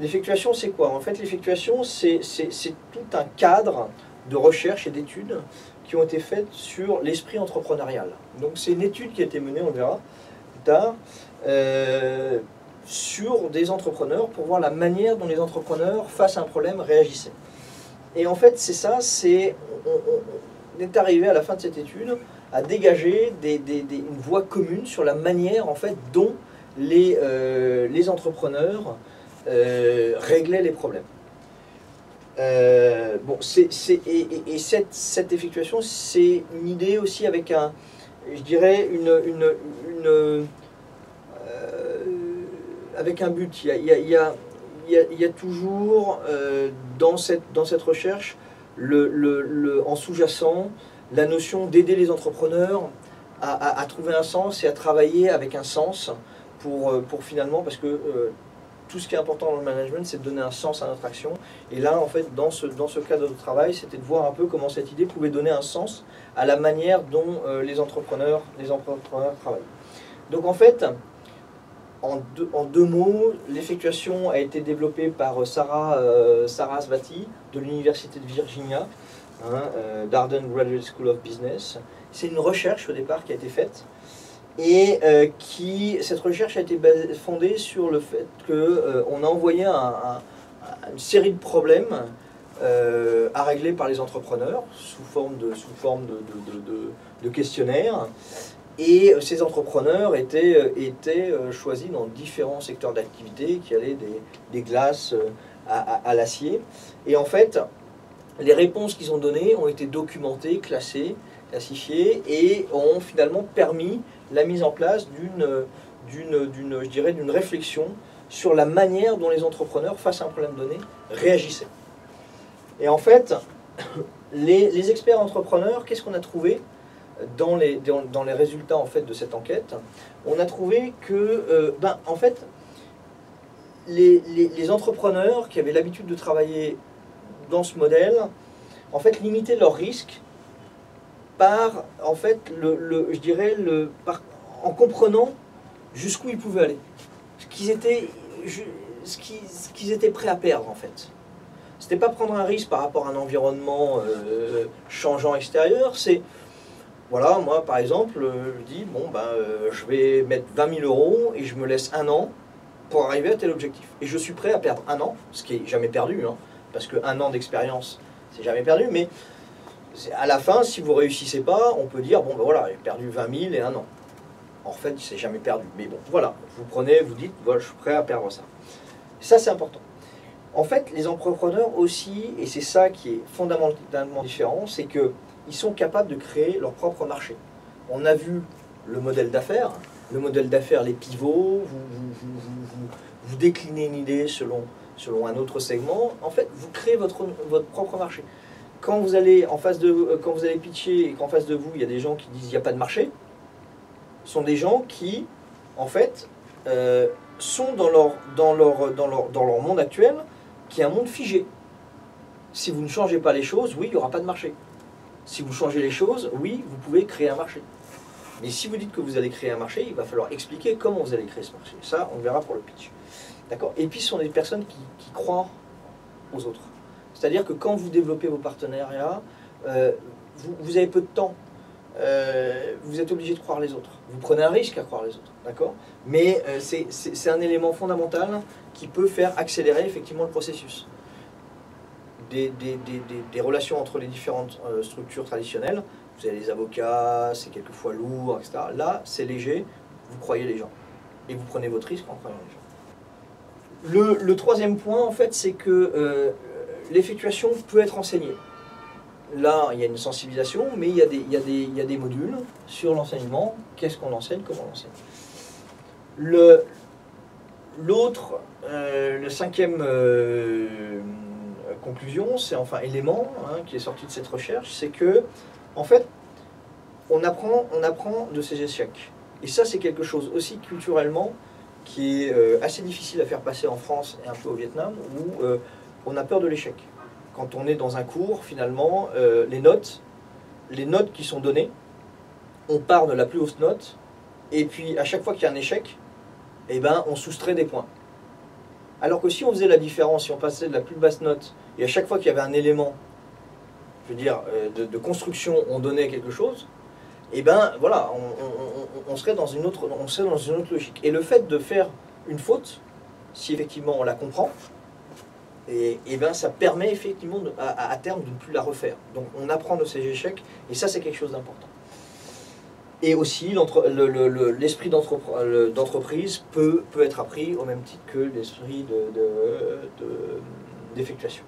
L'effectuation, c'est quoi? En fait, l'effectuation, c'est tout un cadre de recherche et d'études qui ont été faites sur l'esprit entrepreneurial. Donc c'est une étude qui a été menée, on verra plus tard, euh, sur des entrepreneurs pour voir la manière dont les entrepreneurs, face à un problème, réagissaient. Et en fait, c'est ça, c'est on, est arrivé à la fin de cette étude à dégager une voie commune sur la manière en fait dont les, euh, les entrepreneurs euh, réglaient les problèmes. Euh, bon, c'est, et, cette, cette, effectuation, c'est une idée aussi avec un, je dirais, une, une, euh, avec un but. Il y a, il y a, il y a, il y a toujours euh, dans, cette, dans cette recherche, le, le, en sous-jacent, la notion d'aider les entrepreneurs à, à, trouver un sens et à travailler avec un sens pour, pour finalement, parce que tout ce qui est important dans le management, c'est de donner un sens à notre action. Et là, en fait, dans ce, dans ce cadre de travail, c'était de voir un peu comment cette idée pouvait donner un sens à la manière dont euh, les, entrepreneurs, les entrepreneurs travaillent. Donc en fait, en deux, en deux mots, l'effectuation a été développée par Sarah, euh, Sarah Asvati de l'Université de Virginia, hein, euh, Darden Graduate School of Business. C'est une recherche au départ qui a été faite et euh, qui, cette recherche a été fondée sur le fait qu'on euh, a envoyé une série de problèmes euh, à régler par les entrepreneurs sous forme de, sous forme de, questionnaires. Et ces entrepreneurs étaient, étaient choisis dans différents secteurs d'activité qui allaient des, glaces à, à l'acier. Et en fait, les réponses qu'ils ont données ont été documentées, classées, classifiées et ont finalement permis la mise en place d'une, d'une, dirais, d'une réflexion sur la manière dont les entrepreneurs, face à un problème donné, réagissaient. Et en fait, les, experts entrepreneurs, qu'est-ce qu'on a trouvé dans les, dans, les résultats en fait, de cette enquête? On a trouvé que, euh, ben, en fait, les, les, entrepreneurs qui avaient l'habitude de travailler dans ce modèle, en fait, limitaient leurs risques par, en fait, le, je dirais, le, en comprenant jusqu'où ils pouvaient aller. Ce qu'ils étaient, ce qu'ils étaient prêts à perdre, en fait. C'était pas prendre un risque par rapport à un environnement euh, changeant extérieur, c'est, voilà, moi, par exemple, je dis, bon, ben, euh, je vais mettre 20 000 euros et je me laisse un an pour arriver à tel objectif. Et je suis prêt à perdre un an, ce qui est jamais perdu, hein, parce qu'un an d'expérience, c'est jamais perdu, mais à la fin, si vous réussissez pas, on peut dire, bon ben voilà, j'ai perdu 20 000 et un an. En fait, il s'est jamais perdu. Mais bon, voilà, vous prenez, vous dites, voilà, je suis prêt à perdre ça. Ça, c'est important. En fait, les entrepreneurs aussi, et c'est ça qui est fondamentalement différent, c'est qu'ils sont capables de créer leur propre marché. On a vu le modèle d'affaires. Le modèle d'affaires, les pivots, vous, déclinez une idée selon, selon un autre segment. En fait, vous créez votre, votre propre marché quand vous allez en face de euh, quand vous allez pitcher et qu'en face de vous il y a des gens qui disent il n'y a pas de marché, sont des gens qui en fait euh, sont dans leur, dans, leur, dans, leur, dans leur monde actuel qui est un monde figé. Si vous ne changez pas les choses, oui, il n'y aura pas de marché. Si vous changez les choses, oui, vous pouvez créer un marché. Mais si vous dites que vous allez créer un marché, il va falloir expliquer comment vous allez créer ce marché. Ça, on verra pour le pitch. D'accord? Et puis, ce sont des personnes qui, qui croient aux autres. C'est-à-dire que quand vous développez vos partenariats, euh, vous, avez peu de temps. Euh, vous êtes obligé de croire les autres. Vous prenez un risque à croire les autres, d'accord? Mais euh, c'est un élément fondamental qui peut faire accélérer effectivement le processus. Des, relations entre les différentes structures traditionnelles, vous avez les avocats, c'est quelquefois lourd, etc. Là, c'est léger, vous croyez les gens. Et vous prenez votre risque en croyant les gens. Le troisième point, en fait, c'est que l'effectuation peut être enseignée. Là, il y a une sensibilisation, mais il y a des, modules sur l'enseignement. Qu'est-ce qu'on enseigne, comment on enseigne? L'autre, euh, le cinquième euh, conclusion, c'est enfin élément hein, qui est sorti de cette recherche, c'est que, en fait, on apprend, on apprend de ses échecs. Et ça, c'est quelque chose aussi culturellement qui est euh, assez difficile à faire passer en France et un peu au Vietnam, où on a peur de l'échec. Quand on est dans un cours, finalement, euh, les notes, les notes qui sont données, on part de la plus haute note, et puis à chaque fois qu'il y a un échec, eh ben, on soustrait des points. Alors que si on faisait la différence, si on passait de la plus basse note, et à chaque fois qu'il y avait un élément, je veux dire, euh, de, construction, on donnait quelque chose, et ben voilà, serait dans une autre, on serait dans une autre logique. Et le fait de faire une faute, si effectivement on la comprend, et, et ben ça permet effectivement à, terme de ne plus la refaire. Donc on apprend de ses échecs, et ça c'est quelque chose d'important. Et aussi, l'esprit d'entreprise peut, être appris au même titre que l'esprit de- de- de- d'effectuation.